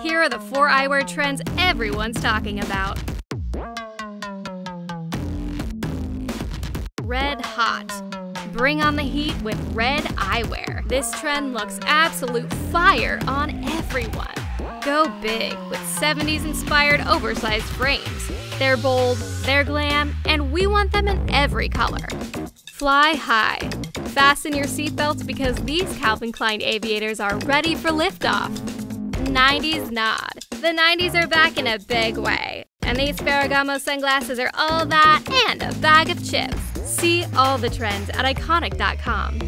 Here are the four eyewear trends everyone's talking about. Red Hot. Bring on the heat with red eyewear. This trend looks absolute fire on everyone. Go big with 70s inspired oversized frames. They're bold, they're glam, and we want them in every color. Fly high. Fasten your seatbelts because these Calvin Klein aviators are ready for liftoff. 90s nod. The 90s are back in a big way, and these Ferragamo sunglasses are all that and a bag of chips. See all the trends at eyeconic.com.